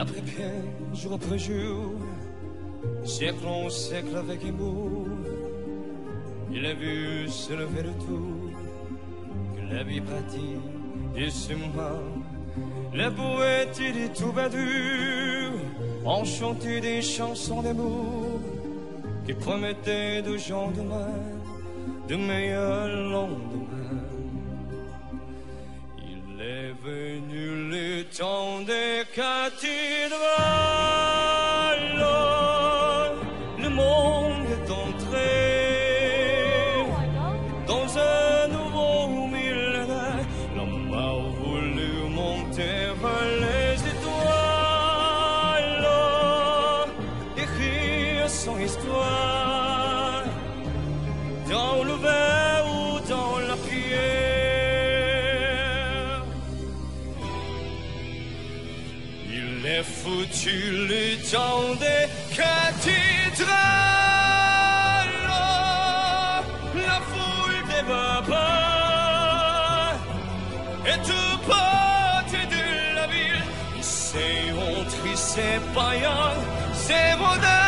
Après bien, jour après jour, siècle en siècle avec amour, il a vu se lever le tour, que la vie pratique et ce moment, les poètes et tout dur, ont chanté des chansons d'amour qui promettaient de gens demain, de meilleurs lendemains. Il est venu le temps des cathédrales. Le monde est entré dans un nouveau millénaire. L'homme a voulu monter vers les étoiles, écrire son histoire dans le verre Est foutu le temps des cathédrales, la foule des barbares et tout parti de la ville. C'est honte, c'est païen, c'est moderne,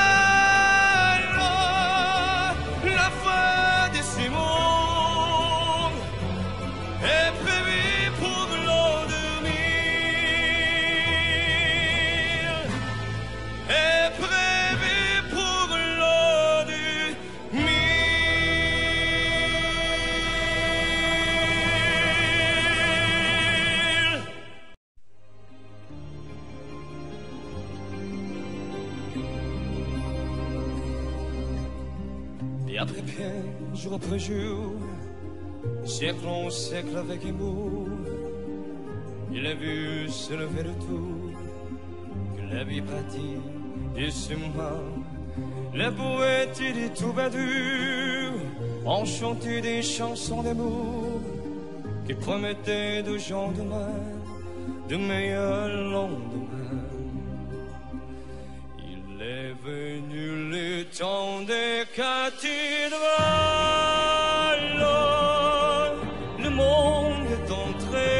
Et après bien, jour après jour, siècle en siècle avec amour, il a vu se lever le tour, que la vie pratique et ce moment, les poètes et les troubadours ont chanté des chansons d'amour qui promettaient de gens demain, de meilleurs lendemains. Il est venu le temps des cathédrales. Le monde est entré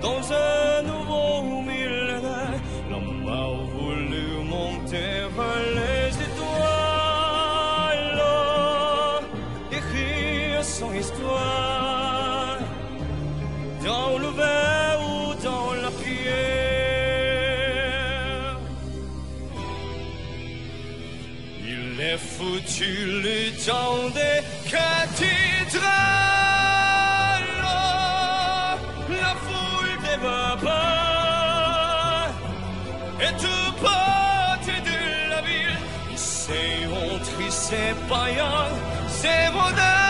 dans un nouveau millénaire. L'homme a voulu monter vers les étoiles, écrire son histoire Il est foutu le temps des cathédrales, la foule des barbares et tout parti de la ville. C'est honte, c'est païen, c'est moderne.